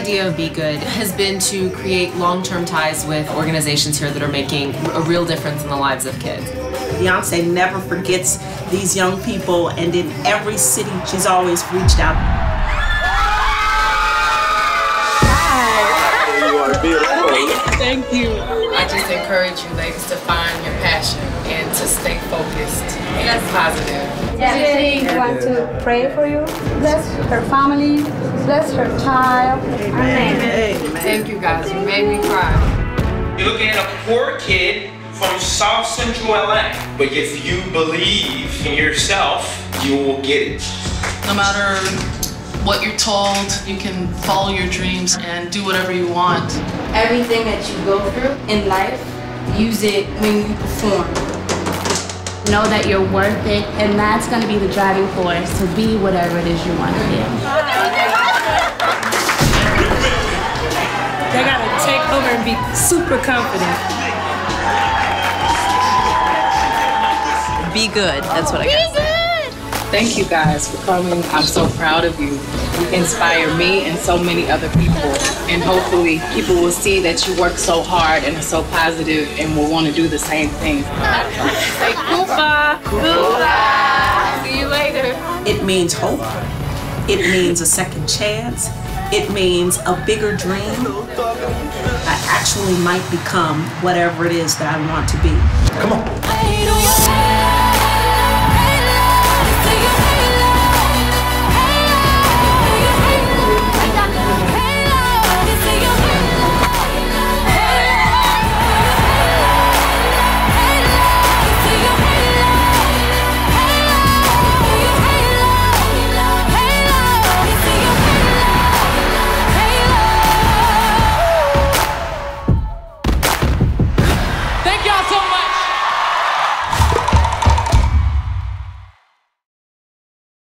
idea of BeyGOOD has been to create long-term ties with organizations here that are making a real difference in the lives of kids. Beyonce never forgets these young people, and in every city, she's always reached out. Hi. You are beautiful. Thank you. I just encourage you ladies to find your passion and to stay focused and positive. Yeah. want to pray for you. Bless her family. Bless her child. Amen. Amen. Thank you guys. You made me cry. You're looking at a poor kid from South Central LA. But if you believe in yourself, you will get it. No matter what you're told, you can follow your dreams and do whatever you want. Everything that you go through in life, use it when you perform. Know that you're worth it, and that's going to be the driving force to be whatever it is you want to be. They got to take over and be super confident. Be good. That's what I got. Be good. Thank you guys for coming. I'm so proud of you. You inspire me and so many other people. And hopefully people will see that you work so hard and are so positive and will want to do the same thing. Say Koopa. Koopa. See you later. It means hope. It means a second chance. It means a bigger dream. I actually might become whatever it is that I want to be. Come on.